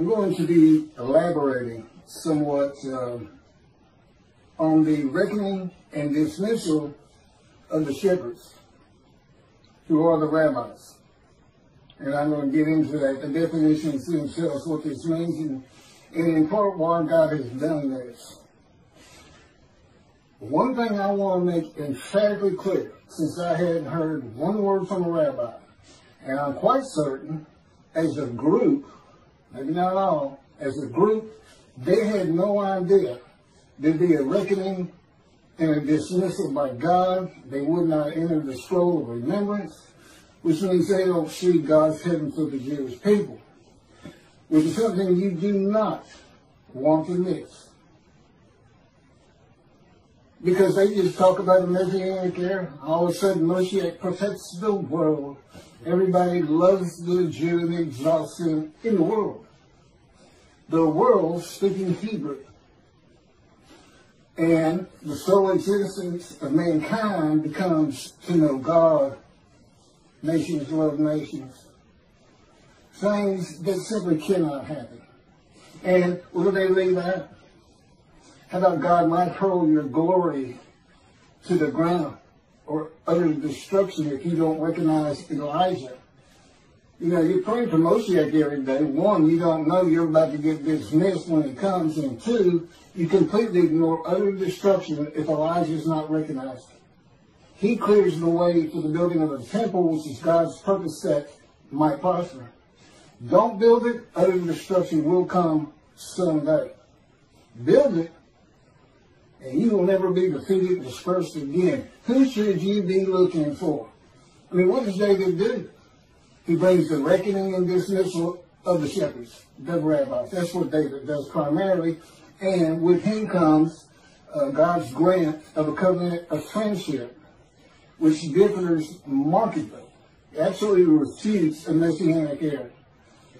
I'm going to be elaborating somewhat uh, on the reckoning and dismissal of the shepherds, who are the rabbis. And I'm going to get into that, the definitions themselves, what this means, and, and in part why God has done this. One thing I want to make emphatically clear, since I hadn't heard one word from a rabbi, and I'm quite certain, as a group, maybe not all, as a group, they had no idea there'd be a reckoning and a dismissal by God. They would not enter the scroll of remembrance, which means they don't see God's heaven for the Jewish people, which is something you do not want to miss. Because they just talk about the Messianic era. All of a sudden, Moshiach perfects the world. Everybody loves the Jew and exalts him in the world. The world speaking Hebrew. And the sole existence of mankind becomes to know God. Nations love nations. Things that simply cannot happen. And do they leave out? How about God might hurl your glory to the ground utter destruction if you don't recognize Elijah? You know, you're praying for Moshiach every day. One, you don't know you're about to get dismissed when it comes. And two, you completely ignore utter destruction if Elijah is not recognized. He clears the way for the building of the temple, which is God's purpose that might prosper. Don't build it, utter destruction will come someday. Build it, and you will never be defeated, dispersed again. Who should you be looking for? I mean, what does David do? He brings the reckoning and dismissal of the shepherds, the rabbis. That's what David does primarily. And with him comes uh, God's grant of a covenant of friendship, which differs markedly, absolutely refutes a messianic era.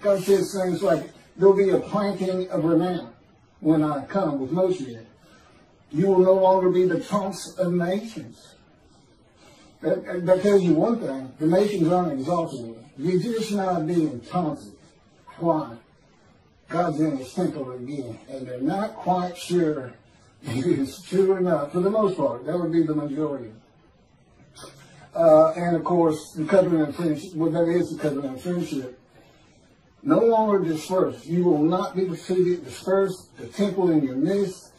God says things like, there'll be a planting of renown when I come with Moshe. You will no longer be the taunts of nations. That, that tells you one thing. The nations aren't exalted. You're just not being taunted. Why? God's in his temple again. And they're not quite sure if it's true or not. For the most part, that would be the majority. Uh, and of course, the covenant of friendship, well, that is the covenant of friendship. No longer dispersed. You will not be defeated, dispersed. The temple in your midst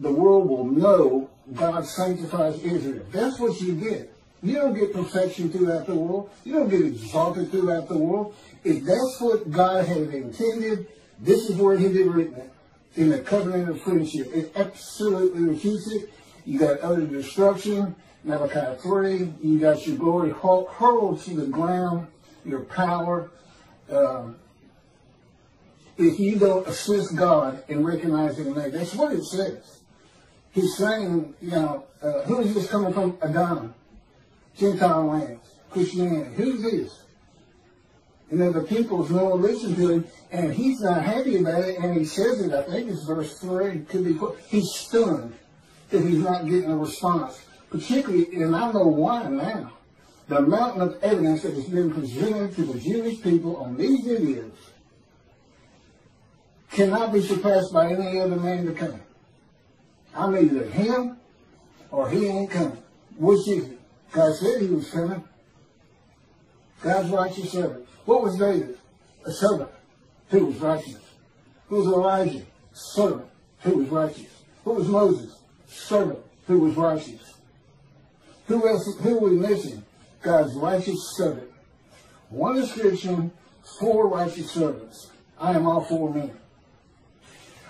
the world will know God sanctifies Israel. That's what you get. You don't get perfection throughout the world. You don't get exalted throughout the world. If that's what God had intended, this is where he did written it. In the covenant of friendship. It absolutely refutes it. You got utter destruction. Malachi 3. You got your glory hurled to the ground. Your power. Um, if you don't assist God in recognizing that, that's what it says he's saying, you know, uh, who is this coming from Edom? Gentile lands, Christianity. Who's this? And know, the people's no listen to him, and he's not happy about it, and he says it, I think it's verse 3, could be, he's stunned that he's not getting a response. Particularly, and I know why now, the mountain of evidence that has been presented to the Jewish people on these videos cannot be surpassed by any other man to come. I'm either him or he ain't coming. Which is it? God said he was coming. God's righteous servant. What was David? A servant who was righteous. Who was Elijah? Servant who was righteous. Who was Moses? Servant who was righteous. Who else? Who we missing? God's righteous servant. One description, four righteous servants. I am all four men.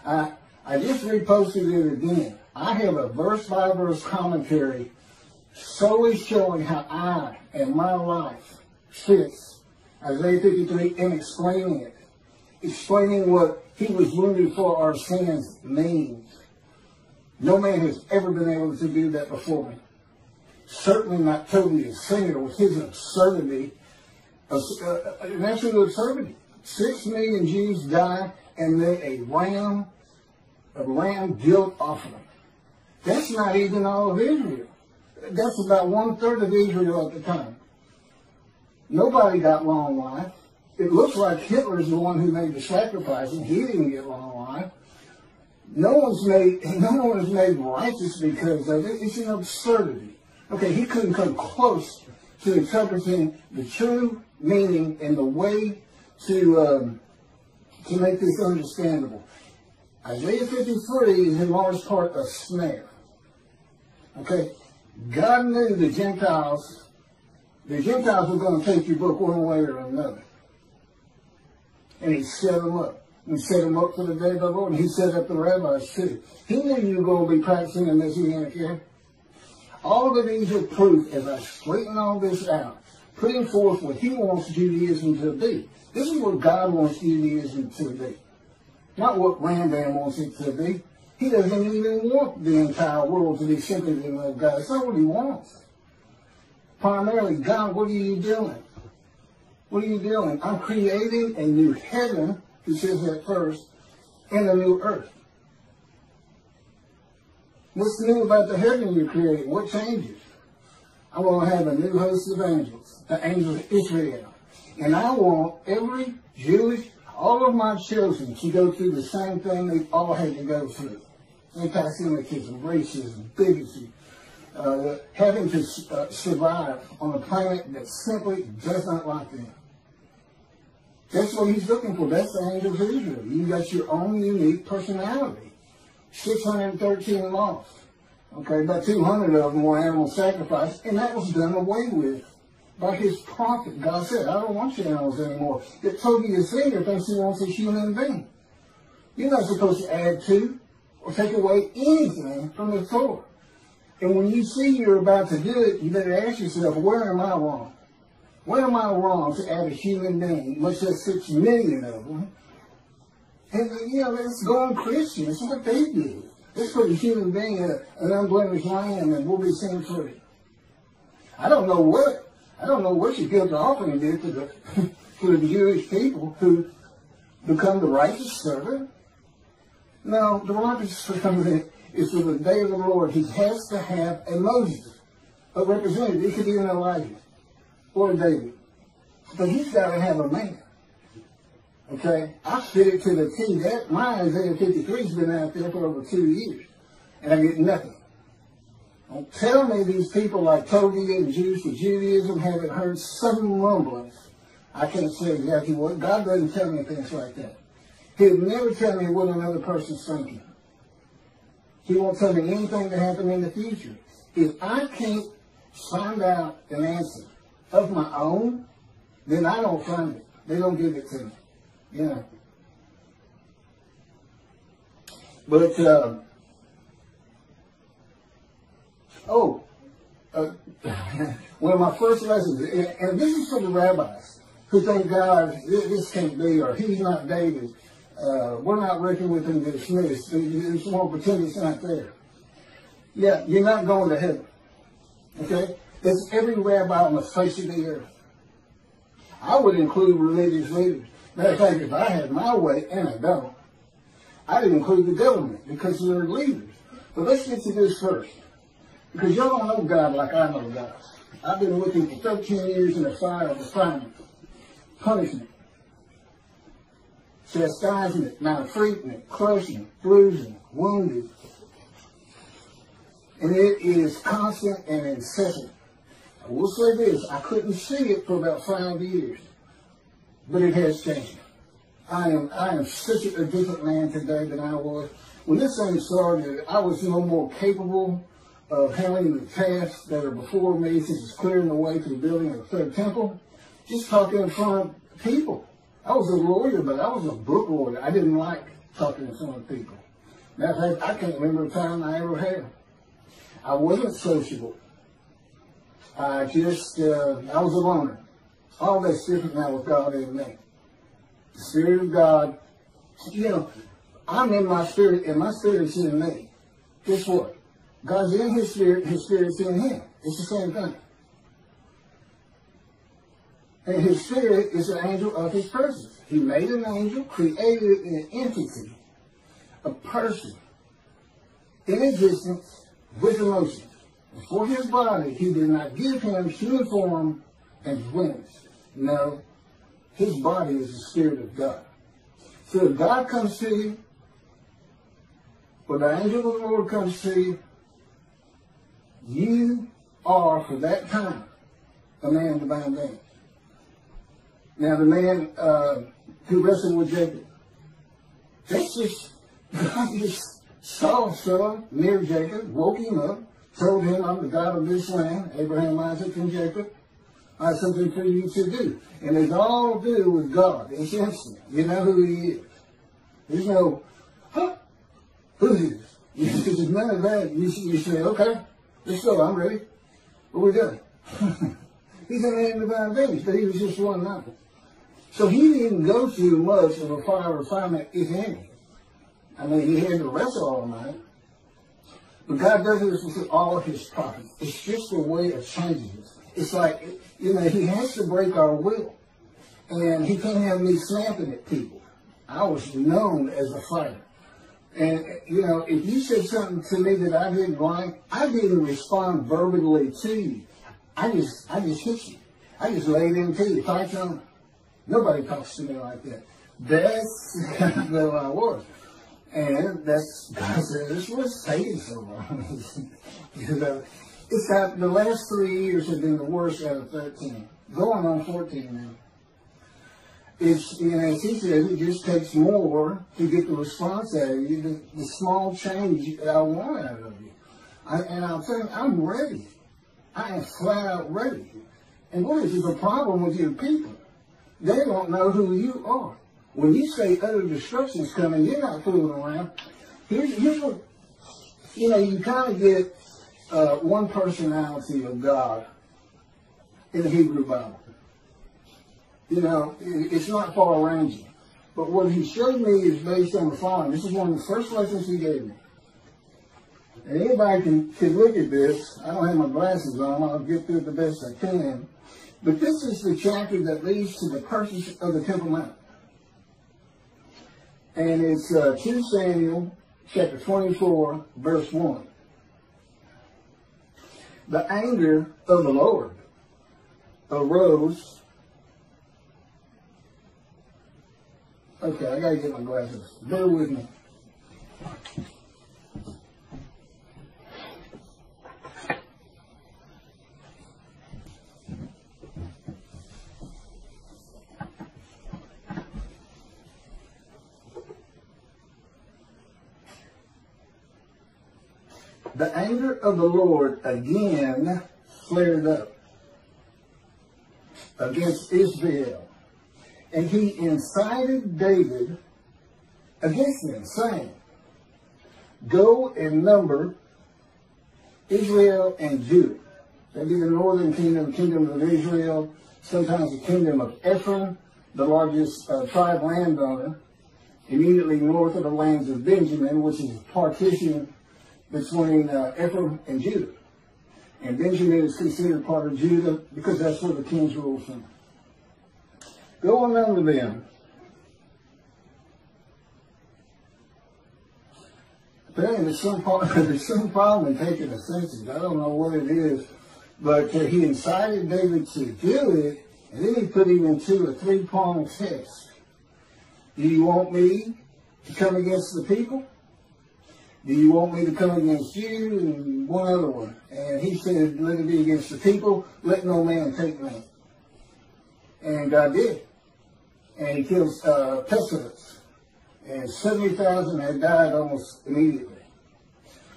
I, I just reposted it again. I have a verse by verse commentary solely showing how I and my life fits Isaiah 53 and explaining it. Explaining what he was wounded for our sins means. No man has ever been able to do that before me. Certainly not totally a sinner with his absurdity, an absolute absurdity. Six million Jews die and then a ram, a lamb guilt offering. That's not even all of Israel. That's about one third of Israel at the time. Nobody got long life. it looks like Hitler's the one who made the sacrifice, and he didn't get long life. No one's made, no one is made righteous because of it. It's an absurdity. Okay, he couldn't come close to interpreting the true meaning and the way to um, to make this understandable. Isaiah 53 is in large part a snare. Okay, God knew the Gentiles, the Gentiles were going to take your book one way or another. And he set them up. He set them up for the day of the Lord. And he set up the rabbis too. He knew you were going to be practicing the Messianic. All of these are proof as I straighten all this out, putting forth what he wants Judaism to be. This is what God wants Judaism to be. Not what Rambam wants it to be. He doesn't even want the entire world to be simply the of God. It's not what he wants. Primarily, God, what are you doing? What are you doing? I'm creating a new heaven, he says that first, and a new earth. What's new about the heaven you're creating? What changes? I want to have a new host of angels, the angels of Israel. And I want every Jewish, all of my children to go through the same thing they all had to go through. Anti-Semitism, racism, bigotry, uh, having to uh, survive on a planet that simply does not like them. That's what he's looking for. That's the angels of Israel. You got your own unique personality. 613 lost. Okay, about 200 of them were animal sacrifice, and that was done away with by his prophet. God said, I don't want your animals anymore. It totally his finger thinks he wants a human being. You're not supposed to add to or take away anything from the Torah. And when you see you're about to do it, you better ask yourself, where am I wrong? Where am I wrong to add a human being, much less six million of them, and, uh, you know, let's go on Christian. That's what they do. Let's put a human being in an unblemished lamb and we'll be sin free. I don't know what, I don't know what your guilt offering did to the, to the Jewish people who become the righteous servant. No, the righteous servant is for the day of the Lord. He has to have a Moses, a representative. It could be an Elijah or a David. But he's got to have a man. Okay? I fit it to the T. That my Isaiah 53's been out there for over two years. And I get nothing. Don't tell me these people like Toby and Jews for Judaism haven't heard some rumblings. I can't say exactly what. God doesn't tell me things like that. He'll never tell me what another person's thinking. He won't tell me anything that happened in the future. If I can't find out an answer of my own, then I don't find it. They don't give it to me. Yeah. But, uh, oh, uh, one of my first lessons, and this is for the rabbis who think God, this can't be, or he's not David. Uh, we're not reckoning with him dismissed. It's more pretend it's not there. Yeah, you're not going to heaven. Okay? It's every rabbi on the face of the earth. I would include religious leaders. Matter of fact, if I had my way, and I don't, I'd include the government because they're leaders. But let's get to this first. Because y'all don't know God like I know God. I've been with him for 13 years in the fire of assignment, punishment, chastisement, maltreatment, crushing, bruising, wounded. And it is constant and incessant. I will say this, I couldn't see it for about five years but it has changed. I am I am such a different man today than I was. When this thing started, I was no more capable of handling the tasks that are before me, such as clearing the way to the building of the third temple, just talking in front of people. I was a lawyer, but I was a book lawyer. I didn't like talking in front of people. Matter of fact, I can't remember a time I ever had. I wasn't sociable. I just, uh, I was a loner. All that's different now with God in me. The Spirit of God, you know, I'm in my spirit and my spirit's in me. Guess what? God's in his spirit, his spirit's in him. It's the same thing. And his spirit is an angel of his presence. He made an angel, created an entity, a person, in existence with emotions. For his body, he did not give him human form and wings. No. his body is the Spirit of God. So if God comes to you, or the angel of the Lord comes to you, you are, for that time, a man of divine name. Now, the man uh, who wrestled with Jacob, that's just, God just saw son near Jacob, woke him up, told him, I'm the God of this land, Abraham, Isaac, and Jacob. I have something for you to do. And it's all to do with God. It's instant. You know who he is. There's no, huh? Who's this? There's none of that. You, you say, okay, let's go. I'm ready. What we doing? He's man of divine things, but he was just one night. So he didn't go through much of a fire refinement, if any. I mean, he had to wrestle all night. But God does this with all of his prophets. It's just a way of changing it. It's like, you know, he has to break our will. And he can't have me snapping at people. I was known as a fighter. And, you know, if you said something to me that I didn't like, I didn't respond verbally to you. I just, I just hit you. I just laid into you. Nobody talks to me like that. That's of I was. And that's, God said, this was taking so long. you know, it's that the last three years have been the worst out of 13. Going on 14 now. It's, you know, as he says, it just takes more to get the response out of you, the, the small change that I want out of you. I, and I'm saying, I'm ready. I am flat out ready. And what is the problem with your people? They don't know who you are. When you say utter destruction is coming, you're not fooling around. Here's, here's what, you know, you kind of get uh, one personality of God in the Hebrew Bible. You know, it's not far ranging. But what he showed me is based on the following. This is one of the first lessons he gave me. And anybody can, can look at this. I don't have my glasses on. I'll get through it the best I can. But this is the chapter that leads to the purchase of the Temple Mount. And it's uh, 2 Samuel chapter 24, verse 1. The anger of the Lord arose. Okay, I gotta get my glasses. Bear with me. The anger of the Lord again flared up against Israel. And he incited David against them, saying, Go and number Israel and Judah. That'd be the northern kingdom, kingdom of Israel, sometimes the kingdom of Ephraim, the largest uh, tribe landowner, immediately north of the lands of Benjamin, which is partitioned between uh, Ephraim and Judah. And Benjamin is considered part of Judah because that's where the kings rule from. Go on under them. Apparently there's some, there's some problem in taking a census. I don't know what it is. But uh, he incited David to do it, and then he put him into a three-pronged test. Do you want me to come against the people? Do you want me to come against you? And one other one. And he said, let it be against the people. Let no man take me. And God did. And he killed uh, pestilence. And 70,000 had died almost immediately.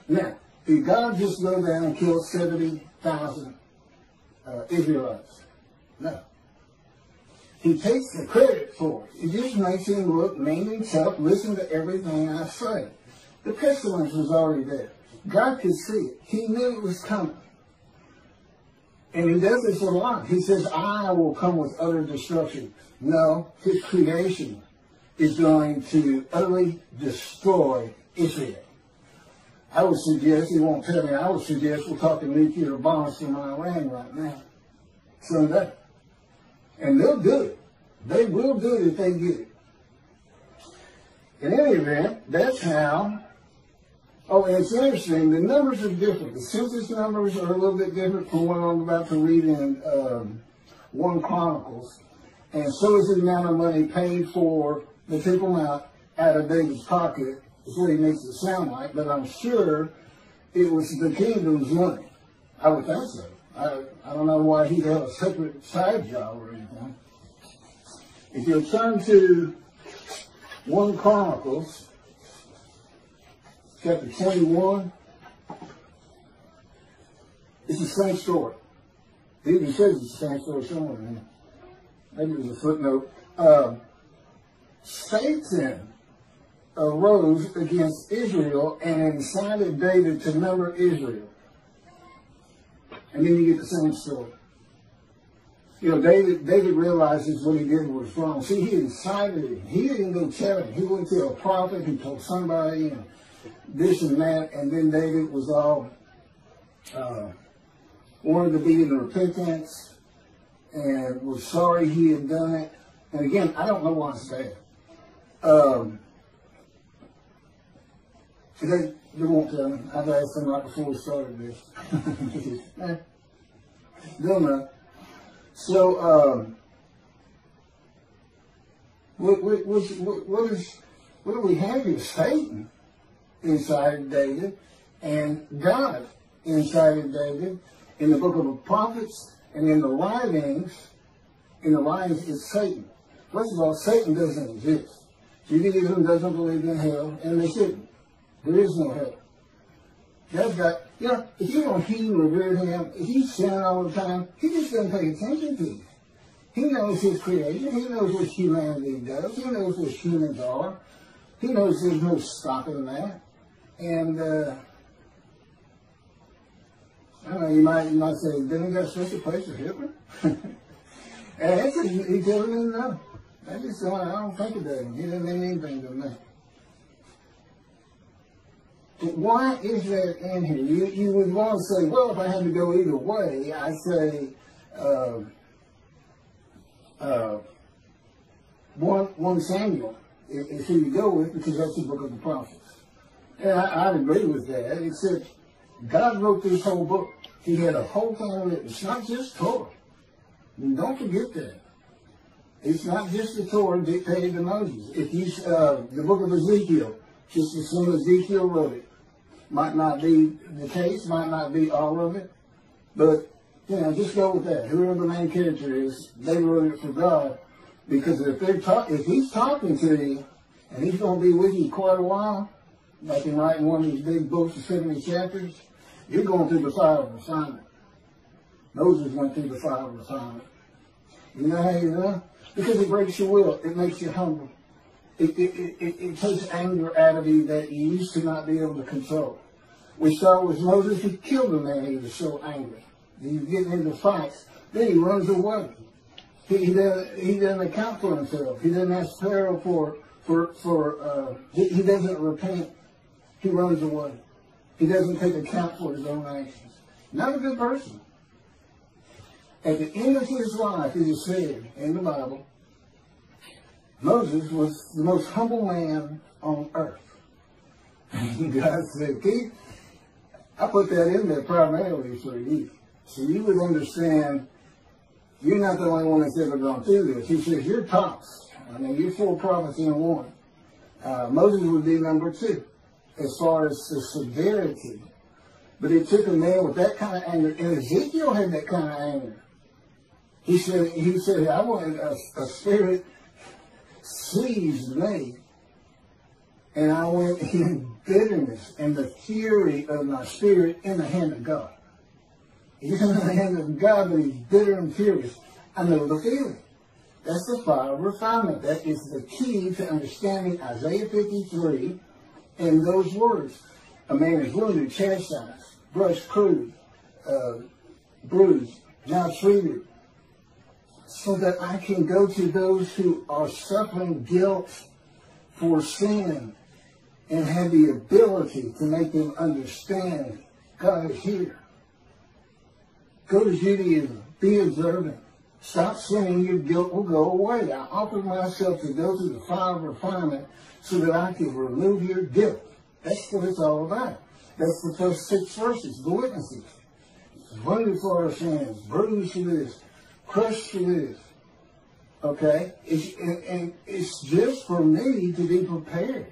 Now, did God just go down and kill 70,000 uh, Israelites? No. He takes the credit for it. It just makes him look mean and tough. Listen to everything I say. The pestilence was already there. God could see it. He knew it was coming. And he does this a lot. He says, I will come with utter destruction. No, his creation is going to utterly destroy Israel. I would suggest, he won't tell me, I would suggest we're talking nuclear bombs from Iran right now. Someday. And they'll do it. They will do it if they get it. In any event, that's how Oh, it's interesting. The numbers are different. The census numbers are a little bit different from what I'm about to read in um, 1 Chronicles. And so is the amount of money paid for the Temple Mount out of David's pocket, is what he makes it sound like, but I'm sure it was the kingdom's money. I would think so. I, I don't know why he had a separate side job or anything. If you'll turn to 1 Chronicles, chapter 21, it's the same story. It even says it's the same story somewhere in here. Maybe there's a footnote. Uh, Satan arose against Israel and incited David to number Israel. And then you get the same story. You know, David David realizes what he did was wrong. See, he incited him. He didn't go tell him. He went to a prophet. He told somebody and this and that. And then David was all uh, wanted to be in repentance and was sorry he had done it. And again, I don't know why it's bad. Um, they, they won't tell me. I've asked them right before we started this. don't know. So, um, what, what, what, what is, what do we have here? Satan inside of David and God inside of David in the book of the prophets and in the writings, in the writings is Satan. First of all, Satan doesn't exist. Judaism doesn't believe in hell, and they shouldn't. There is no hell. God's got, you know, if you don't heed and revere him, if he's sinning all the time, he just doesn't pay attention to you. He knows his creation. He knows what humanity does. He knows what humans are. He knows there's no stopping that. And, uh, I don't know, you might, you might say, didn't got such a place for Hitler? and a, he me no. I just, I don't think it does. He doesn't mean anything to me. But Why is that in here? You, you would want to say, well, if I had to go either way, I say, uh, uh, one, one Samuel is who you go with because that's the book of the prophets. And I, I'd agree with that, except God wrote this whole book. He had a whole thing written. It's not just Torah. Don't forget that. It's not just the Torah dictated to Moses. If you, uh, the book of Ezekiel, just as soon as Ezekiel wrote it, might not be the case, might not be all of it, but you know, just go with that. Whoever the main character is, they wrote it for God, because if they're talk, if he's talking to you, and he's going to be with you quite a while, like in writing one of these big books of 70 chapters, you're going through the fire of assignment. Moses went through the fire of assignment. You know how you know? Because it breaks your will. It makes you humble. It, it, it, it, takes anger out of you that you used to not be able to control. We saw with Moses, he killed a man, he was so angry. He's getting into fights. Then he runs away. He, he, doesn't, he doesn't account for himself. He doesn't ask Pharaoh for, for, for uh, he, he doesn't repent. He runs away. He doesn't take account for his own actions. Not a good person. At the end of his life, it is said in the Bible, Moses was the most humble man on earth. God said, Keith, I put that in there primarily for you. So you would understand you're not the only one that's ever gone through this. He says, you're tops. I mean, you're four prophets in one. Uh, Moses would be number two as far as the severity. But it took a man with that kind of anger. And Ezekiel had that kind of anger. He said, he said, I want a, a spirit seized me. And I went in bitterness and the fury of my spirit in the hand of God. He's in the hand of God, but he's bitter and furious. I know the feeling. That's the fire of refinement. That is the key to understanding Isaiah 53 and those words. A man is wounded, chastised, brushed, crude, uh, bruised, now treated, so that I can go to those who are suffering guilt for sin and have the ability to make them understand God is here. Go to Judaism. Be observant. Stop sinning. Your guilt will go away. I offer myself to go through the fire of refinement so that I can remove your guilt. That's what it's all about. That's the first six verses, the witnesses. Wounded for our sins, bruised for this, crushed for this. Okay? It's, and, and it's just for me to be prepared.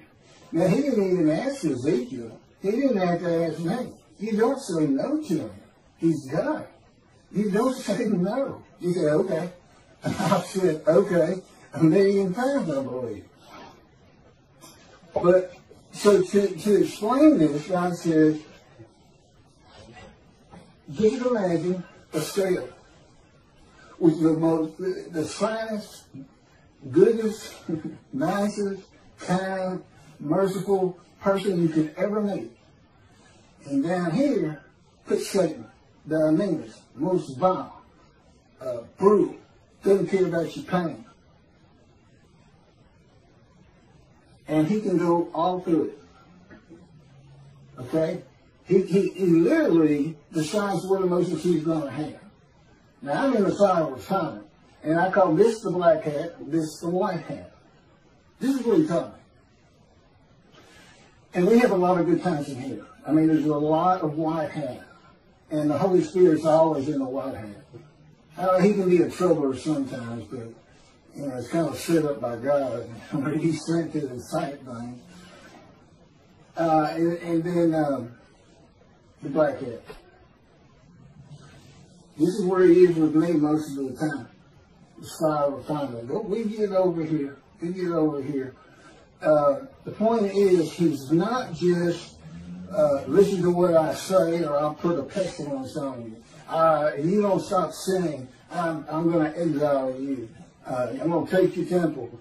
Now, he didn't even ask Ezekiel. He didn't have to ask me. You don't say no to him. He's God. You don't say no. You say, okay. I said, okay, a million times, I believe. But, so to, to explain this, God said, just imagine a scale with the most, the finest, goodest, nicest, kind, merciful person you could ever meet. And down here, put Satan, the meanest, most vile, uh, brutal, doesn't care about your pain. And he can go all through it. Okay? He, he, he literally decides what emotions he's going to have. Now, I'm in the of time, and I call this the black hat, this the white hat. This is what he taught me. And we have a lot of good times in here. I mean, there's a lot of white hat. And the Holy Spirit's always in the white hat. Uh, he can be a troubler sometimes, but you know, it's kind of set up by God. He sent to the sight thing. Uh, and, and, then um, the black hat. This is where he is with me most of the time. The style of. But we get over here. We get over here. Uh, the point is, he's not just uh, listen to what I say or I'll put a pestilence on you. Uh, if you don't stop sinning, I'm, I'm going to exile you. Uh, I'm going to take your temple.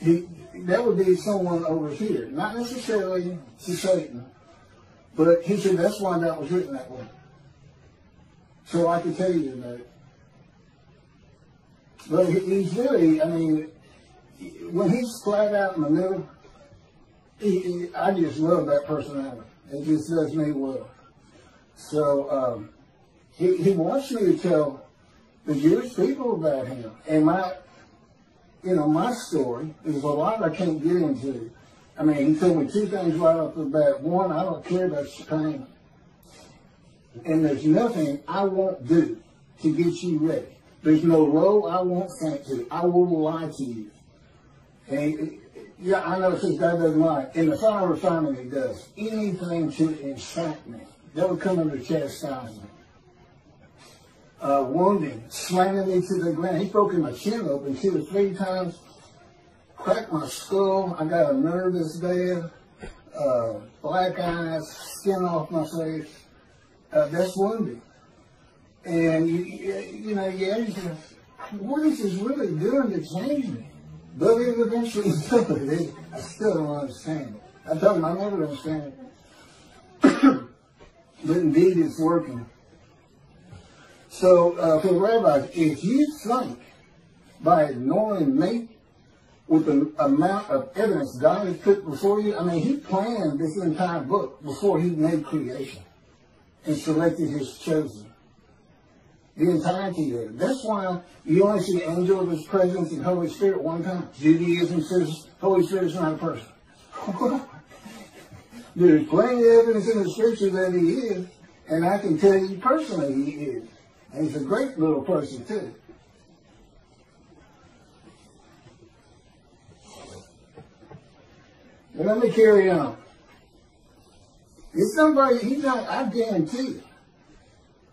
He, that would be someone over here, not necessarily to Satan, but he said that's why that was written that way. So I can tell you that. But he's really, I mean, when he's flat out in the middle, he, he, I just love that personality. It just does me well. So um, he, he wants me to tell the Jewish people about him. And my, you know, my story, is a lot I can't get into. I mean, he told me two things right off the bat. One, I don't care about pain. And there's nothing I won't do to get you ready. There's no low I won't sink to. I won't lie to you. And yeah, I know since God doesn't lie. In the fire refinement, he does. Anything to incite me. That would come under chastisement. Uh, wounding, slamming me to the ground. He broke my chin open two or three times, cracked my skull. I got a nervous bed, uh, black eyes, skin off my face. Uh, that's wounding. And, you, you, know, you ask yourself, what is this really doing to change me? But it eventually. I still don't understand it. I don't, I never understand it. but indeed it's working. So uh, for the rabbis, if you think by ignoring me with the amount of evidence God has put before you, I mean, he planned this entire book before he made creation and selected his chosen the entirety of it. That's why you only see the angel of his presence and Holy Spirit one time. Judaism says Holy Spirit is not a person. There's plenty of evidence in the scripture that he is, and I can tell you personally he is. And he's a great little person too. But let me carry on. It's somebody, he's not, I guarantee you,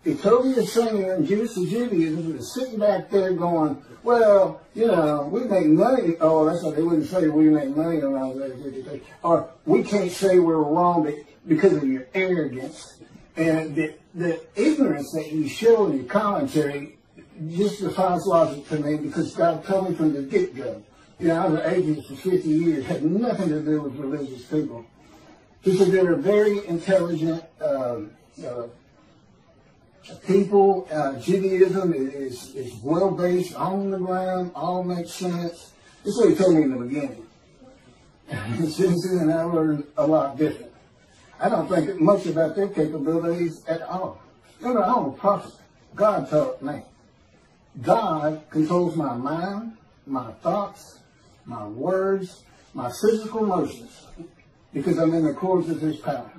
Ethiopian singer and Jews and Judaism was sitting back there going, well, you know, we make money. Oh, that's what they wouldn't say we make money around there. Or we can't say we're wrong because of your arrogance. And the, the ignorance that you show in your commentary just defies logic to me because God told me from the get-go. You know, I was an atheist for 50 years, had nothing to do with religious people. He said they're very intelligent, um, uh, people, uh, Judaism is, is well based, on the ground, all makes sense. This is what he told me in the beginning. Since then, I learned a lot different. I don't think much about their capabilities at all. No, I'm a prophet. God taught me. God controls my mind, my thoughts, my words, my physical motions, because I'm in accordance of His power.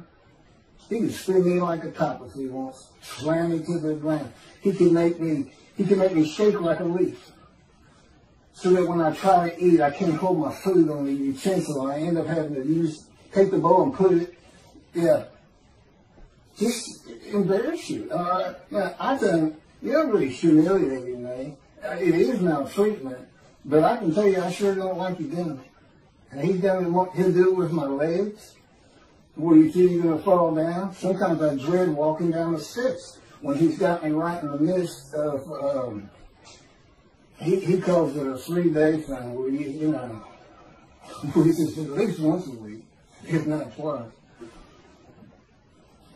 He can spin me like a top if he wants, slam me to the ground. He can make me, he can make me shake like a leaf. so that when I try to eat, I can't hold my food on the utensil. I end up having to use, take the bowl and put it, yeah, just embarrass you. Uh, I think really humiliating me. It is maltreatment, but I can tell you, I sure don't like you doing it. And he's done what he'll do it with my legs, where you feel you're going to fall down. Sometimes I dread walking down the steps when he's got me right in the midst of, um, he, he calls it a three day thing where you, you know, at least once a week, if not twice.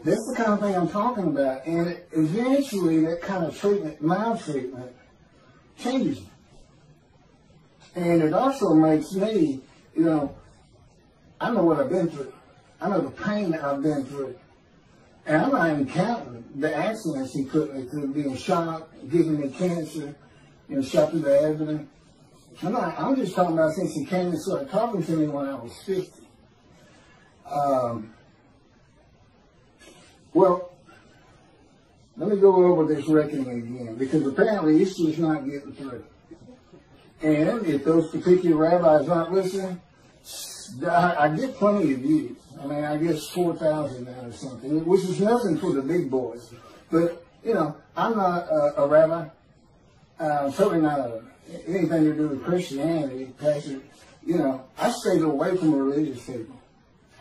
That's the kind of thing I'm talking about. And eventually that kind of treatment, maltreatment, changes me. And it also makes me, you know, I know what I've been through. I know the pain that I've been through. And I'm not even counting the accidents he put me through, being shot, giving me cancer, you know, shot through the abdomen. I'm not, I'm just talking about since he came and started talking to me when I was 50. Um, well, let me go over this reckoning again, because apparently it's just not getting through. And if those particular rabbis aren't listening, I, get plenty of views. I mean, I guess 4,000 now or something, which is nothing for the big boys. But, you know, I'm not a, a rabbi. Uh, certainly not a, anything to do with Christianity, Pastor. You know, I stayed away from religious people.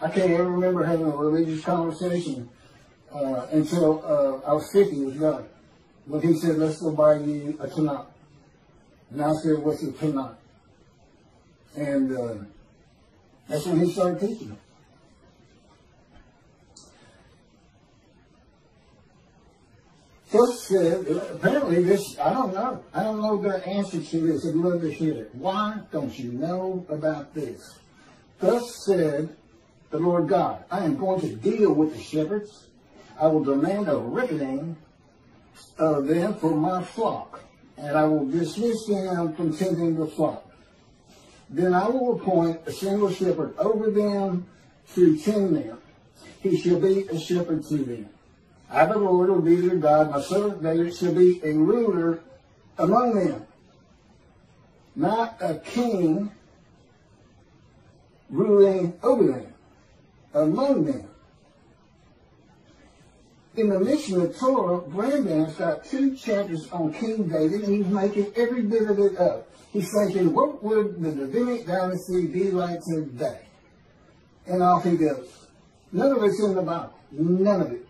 I can't ever remember having a religious conversation uh, until uh, I was 50 with God. When he said, let's go buy you a Tanakh. And I said, what's a Tanakh? And uh, that's when he started teaching. First said, apparently this, I don't know. I don't know the answer to this. I'd love to hear it. Why don't you know about this? Thus said the Lord God, I am going to deal with the shepherds. I will demand a reckoning of them for my flock, and I will dismiss them from tending the flock. Then I will appoint a single shepherd over them to tend them. He shall be a shepherd to them. I, the Lord, will be their God. My servant David shall be a ruler among them. Not a king ruling over them, among them. In the Mishnah Torah, Rambam's got two chapters on King David, and he's making every bit of it up. He's thinking, what would the Davidic dynasty be like today? And off he goes. None of it's in the Bible. None of it.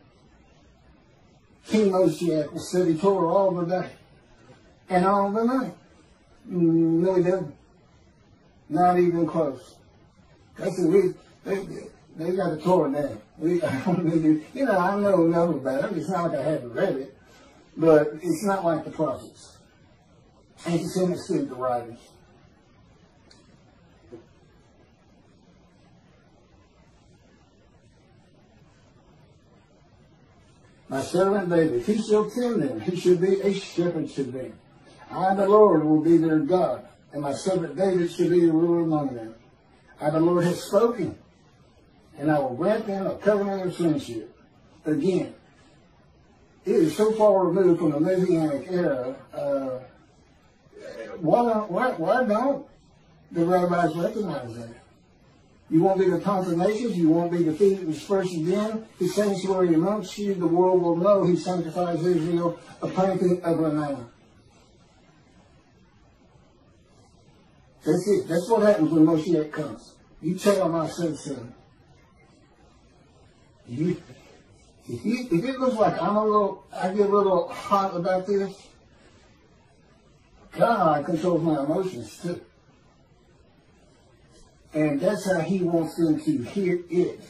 King Moshiach will study Torah all the day and all the night. Mm, no, he doesn't. Not even close. That's what we, they, got the Torah now. We, you know, I know nothing about it. It's not like I haven't read it, but it's not like the prophets. Ancient student the writers. My servant David, he shall tend them. He shall be a shepherd to them. I, the Lord, will be their God, and my servant David shall be the ruler among them. I, the Lord, have spoken, and I will grant them a covenant of friendship. Again, it is so far removed from the Messianic era. Uh, why, why, why don't the rabbis recognize that? You won't be the nations. You won't be defeated and dispersed again. His sanctuary amongst you, the world will know he sanctifies Israel, a planting of renown. That's it. That's what happens when Moshiach comes. You tell him I said so. If, if it looks like I'm a little, I get a little hot about this, God controls my emotions too. And that's how he wants them to hear it.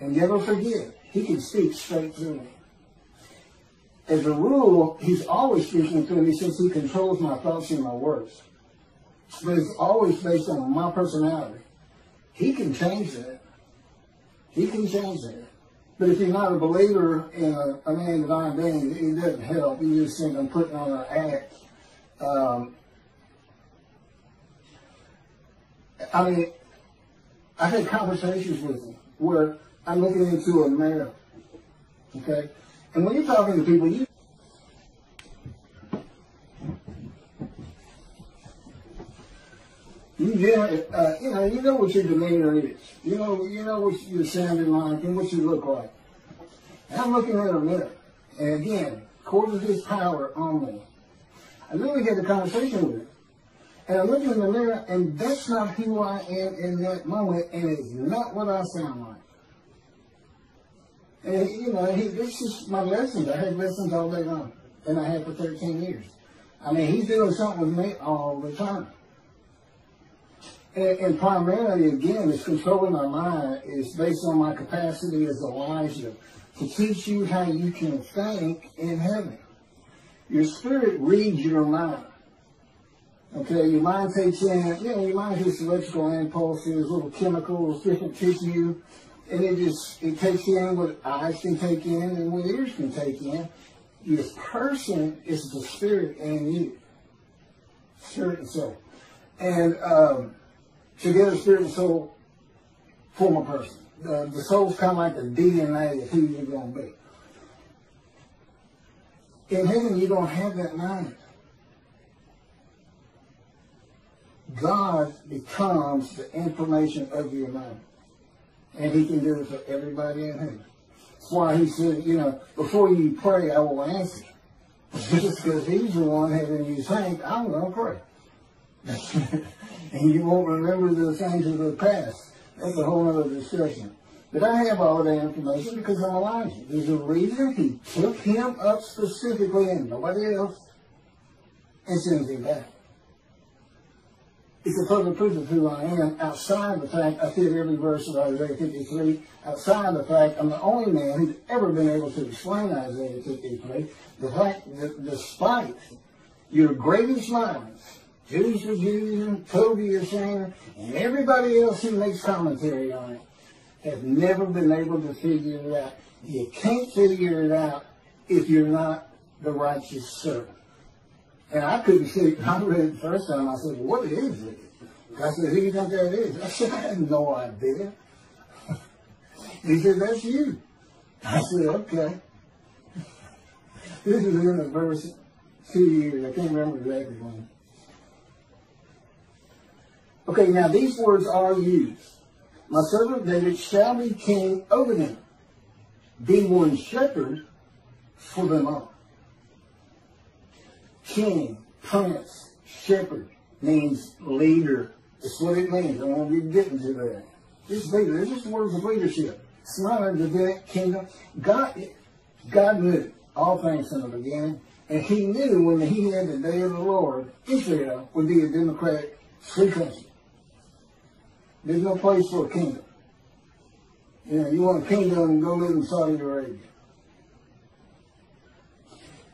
And never forget, he can speak straight through me. As a rule, he's always speaking through me since he controls my thoughts and my words. But it's always based on my personality. He can change that. He can change that. But if you're not a believer in a, a man divine being, it doesn't help. You just think I'm putting on an act. Um, I mean, I've had conversations with where I'm looking into a mirror, okay? And when you're talking to people, you You uh, you know, you know what your demeanor is. You know, you know what you're sounding like and what you look like. And I'm looking at a mirror, and again, to His power on me, I literally had a conversation with Him. And I look in the mirror, and that's not who I am in that moment, and it's not what I sound like. And, you know, he, this is my lessons. I had lessons all day long, and I had for 13 years. I mean, he's doing something with me all the time. And, and primarily, again, it's controlling my mind is based on my capacity as Elijah to teach you how you can think in heaven. Your spirit reads your mind. Okay, your mind takes in, you know, your mind gets electrical impulses, little chemicals, different tissue, and it just, it takes in what eyes can take in and what ears can take in. Your person is the spirit in you. Spirit and soul. And um, together, spirit and soul form a person. The, the soul's kind of like the DNA of who you're going to be. In heaven, you don't have that mind. God becomes the information of your mind. And he can do it for everybody in heaven. That's why he said, you know, before you pray, I will answer. Just because he's the one having you think, I'm going to pray. and you won't remember the things of the past. That's a whole other discussion. But I have all that information because I'm Elijah. There's a reason he took him up specifically and nobody else and sends him back. It's a further proof of who I am outside the fact I fit every verse of Isaiah 53, outside the fact I'm the only man who's ever been able to explain Isaiah 53, the fact that despite your greatest minds, Jews for Jews and Toby Singer, and everybody else who makes commentary on it, have never been able to figure it out. You can't figure it out if you're not the righteous servant. And I couldn't see, I read it the first time, I said, what is it? I said, who do you think that is? I said, I had no idea. he said, that's you. I said, okay. This is in the verse two years, I can't remember exactly when. Okay, now these words are used. My servant David shall be king over them. Be one shepherd for them all. King, prince, shepherd means leader. That's what it means. I won't be getting to that. This leader, it's just words of leadership. It's not a Davidic kingdom. God, God knew all things from the beginning, and He knew when He had the day of the Lord, Israel would be a democratic free country. There's no place for a kingdom. You know, you want a kingdom, go live in Saudi Arabia.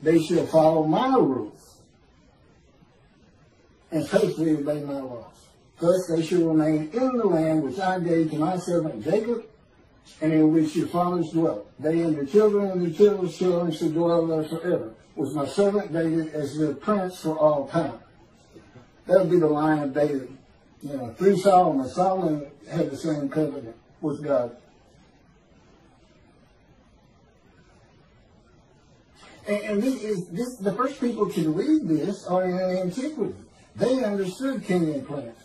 They shall follow my rules and faithfully obey my laws. Thus they shall remain in the land which I gave to my servant Jacob, and in which your fathers dwelt. They and their children and their children's children shall dwell there forever, with my servant David as their prince for all time. That'll be the line of David. Know, through Solomon. Solomon had the same covenant with God. And, and this is this the first people to read this are in antiquity. They understood and prince.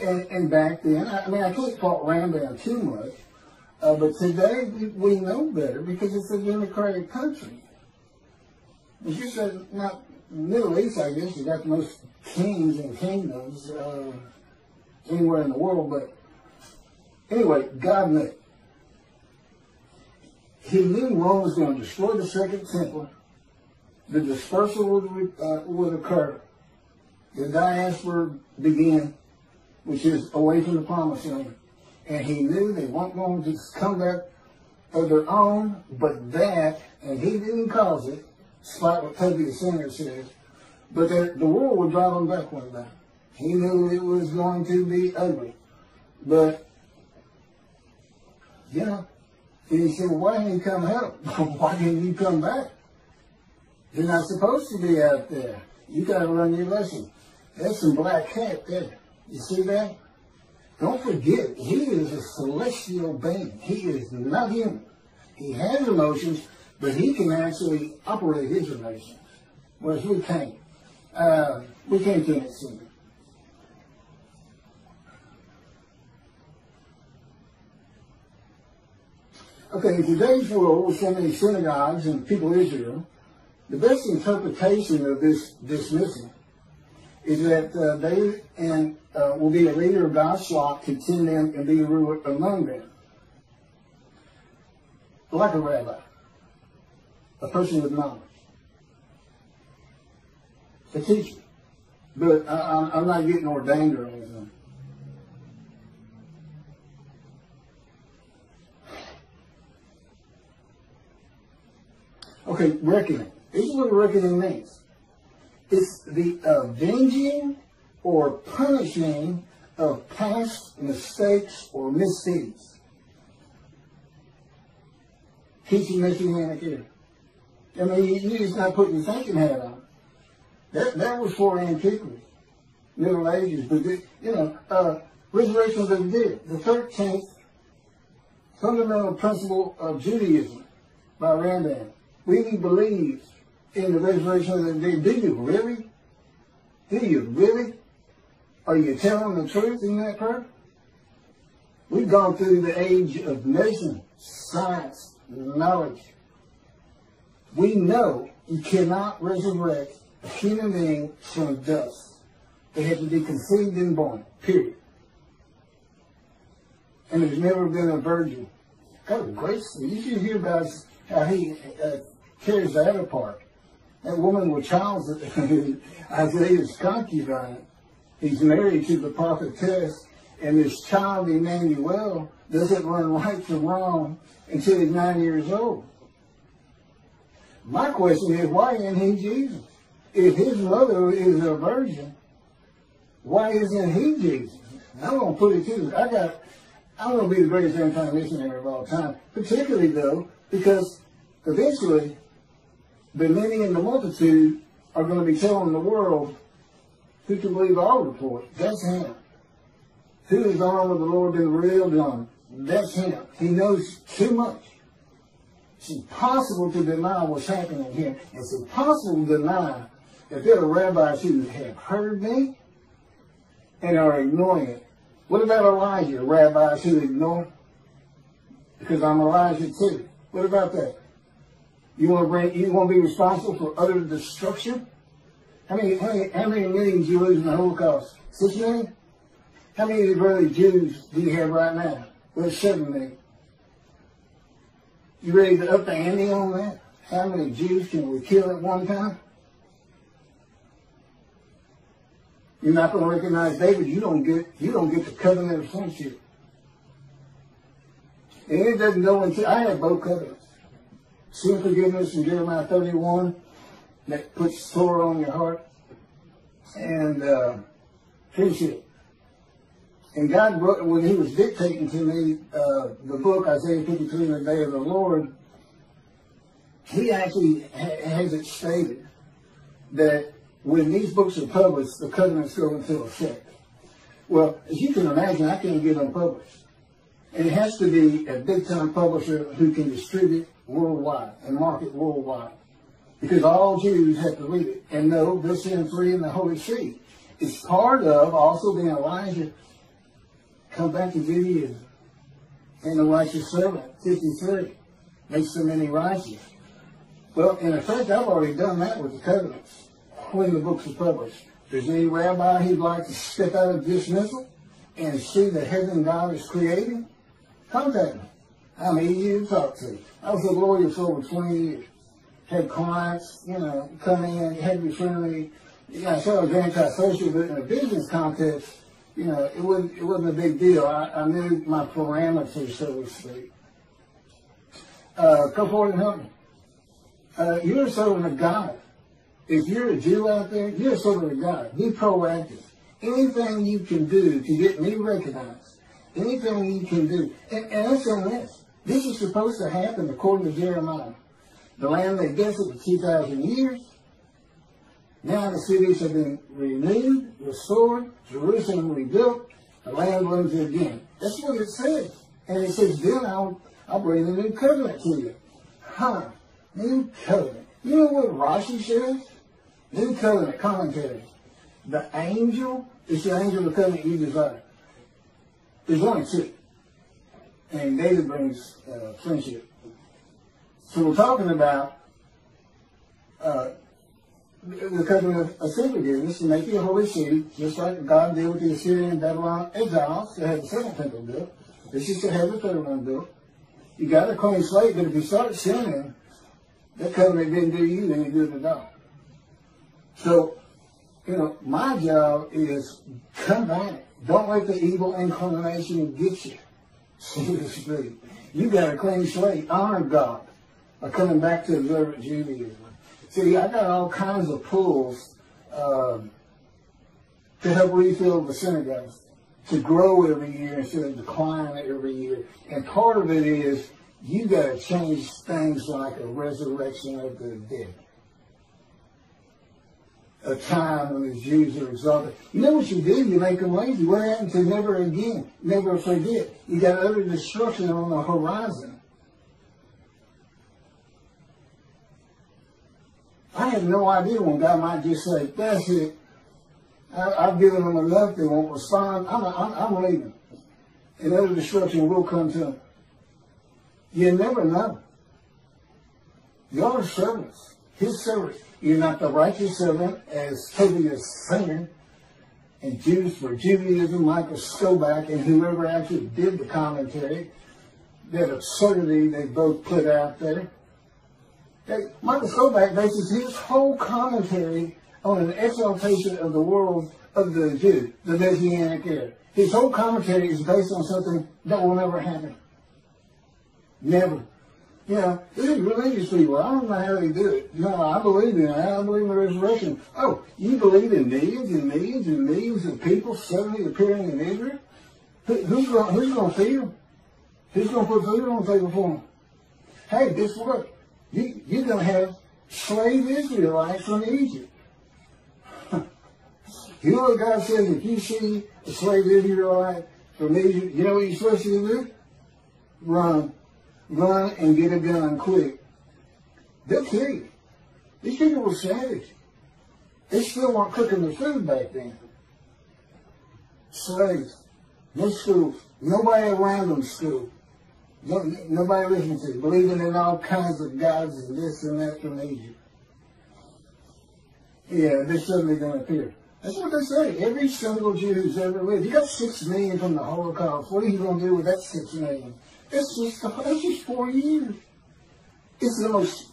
And, and back then, I, I mean, I can't fault Rambam too much, uh, but today we, we know better because it's a democratic country. As you said, not Middle East, I guess, you got the most kings and kingdoms uh, anywhere in the world, but anyway, God knew. He knew Rome was going to destroy the Second Temple the dispersal would, uh, would occur. The diaspora began, which is away from the promised land. And he knew they weren't going to come back of their own, but that, and he didn't cause it, despite what Toby the Sinner says, but that the world would drive them back one day. He knew it was going to be ugly. But, you know, he said, why didn't you come help? why didn't you come back? You're not supposed to be out there. You got to learn your lesson. That's some black cat there. You see that? Don't forget, he is a celestial being. He is not human. He has emotions, but he can actually operate his emotions, whereas we can't. Uh, we can't see it. Okay, in today's world, with so many synagogues and people Israel, the best interpretation of this dismissal is that uh, they and uh, will be a leader of God's flock to tend them and be a ruler among them. Like a rabbi, a person with knowledge, a teacher. But I, I'm not getting ordained or anything. Okay, reckoning. This is what reckoning means. It's the avenging or punishing of past mistakes or misdeeds. Teaching Messianic era. I mean, you, you just not putting your thinking hat on. That, that was for antiquity, Middle Ages, but, the, you know, uh, resurrection of the dead, the 13th fundamental principle of Judaism by Rambam. We believe in the resurrection of the dead. Do you really? Do you really? Are you telling the truth in that prayer? We've gone through the age of medicine, science, knowledge. We know you cannot resurrect a human being from dust. They have to be conceived and born, period. And there's never been a virgin. God a great. You should hear about how he uh, tears other part. That woman with child, Isaiah's concubine, he's married to the prophetess, and this child, Emmanuel, doesn't run right from wrong until he's nine years old. My question is, why isn't he Jesus? If his mother is a virgin, why isn't he Jesus? I'm going to put it to you. I got, I'm going to be the greatest end-time missionary of all time, particularly, though, because eventually the many and the multitude are going to be telling the world who can believe our report. That's him. Who is on with the Lord been real on? That's him. He knows too much. It's impossible to deny what's happening here. It's impossible to deny that there are rabbis who have heard me and are ignoring it. What about Elijah? Rabbis who ignore? Because I'm Elijah too. What about that? You want to bring, you want to be responsible for utter destruction? How many, how many, how many millions you lose in the Holocaust? Six million? How many Israeli Jews do you have right now? Well, seven million. You ready to up the ante on that? How many Jews can we kill at one time? You're not going to recognize David. You don't get you don't get the covenant of sonship. And it doesn't go into I have both covenants sin forgiveness in Jeremiah 31 that puts Torah on your heart and uh, friendship. And God, wrote, when He was dictating to me uh, the book Isaiah 53 the Day of the Lord, He actually ha- has it stated that when these books are published, the covenants go into effect. Well, as you can imagine, I can't get them published. And it has to be a big time publisher who can distribute worldwide and market worldwide. Because all Jews have to read it and know they're sin free in the Holy See. It's part of also being Elijah come back to Judaism and the righteous servant, 53. Makes so many righteous. Well, in effect, I've already done that with the covenants when the books are published. There's any rabbi who'd like to step out of dismissal and see the heaven God is creating, contact me. I'm easy to talk to. I was a lawyer for over 20 years. Had clients, you know, come in, had be friendly. You know, I said I was antisocial, but in a business context, you know, it wasn't, it wasn't a big deal. I, I knew my parameters, so to speak. Uh, come forward and help me. Uh, you're a of God. If you're a Jew out there, you're a of God. Be proactive. Anything you can do to get me recognized, anything you can do, and, and listen this. This is supposed to happen according to Jeremiah. The land lay desolate for 2,000 years. Now the cities have been renewed, restored, Jerusalem rebuilt, the land blooms again. That's what it says. And it says, then I'll, I'll bring a new covenant to you. Huh. New covenant. You know what Rashi says? New covenant commentary. The angel is the angel of the covenant you desire. There's only two. And David brings uh, friendship. So we're talking about uh, the covenant of forgiveness to make you a holy city, just like God did with the Assyrian and Babylon exiles. They had the second temple built. This is to have the third one built. You got a clean slate, but if you start sinning, that covenant didn't do you any good at all. So, you know, my job is come back. Don't let the evil inclination get you, You got a clean slate. Honor God by coming back to observant Judaism. See, I got all kinds of pulls um, to help refill the synagogue, to grow every year instead of decline every year. And part of it is you got to change things like a resurrection of the dead. A time when the Jews are exalted. You know what you do? You make them lazy. What happens to never again, never forget? You got utter destruction on the horizon. I had no idea when God might just say, that's it. I, have given them enough. They won't respond. I'm, I'm, I'm leaving. And utter destruction will come to them. You never know. You're servants. His servants. You're not the righteous servant, as Toby is saying. And Jews for Judaism, Michael Skobac, and whoever actually did the commentary, that absurdity they both put out there. Michael Skobac bases his whole commentary on an exaltation of the world of the Jew, the Messianic era. His whole commentary is based on something that will never happen. Never. Know, these religious people, I don't know how they do it. You know, I believe in it. I believe in the resurrection. Oh, you believe in millions and millions and millions of people suddenly appearing in Israel? Who, who's going who's to feed them? Who's going to put food on the table for them? Hey, guess what? You, you're going to have slave Israelites from Egypt. you know what God says? If you see a slave Israelite from Egypt, you know what you're supposed to do? Run run and get a gun quick. They'll kill you. These people were savage. They still weren't cooking the food back then. Slaves. No schools. Nobody around them school. No, nobody listening to. Believing in all kinds of gods and this and that from Egypt. Yeah, they're suddenly going to appear. That's what they say. Every single Jew who's ever lived. You got six million from the Holocaust. What are you going to do with that six million? It's just, it's just four years. It's the most.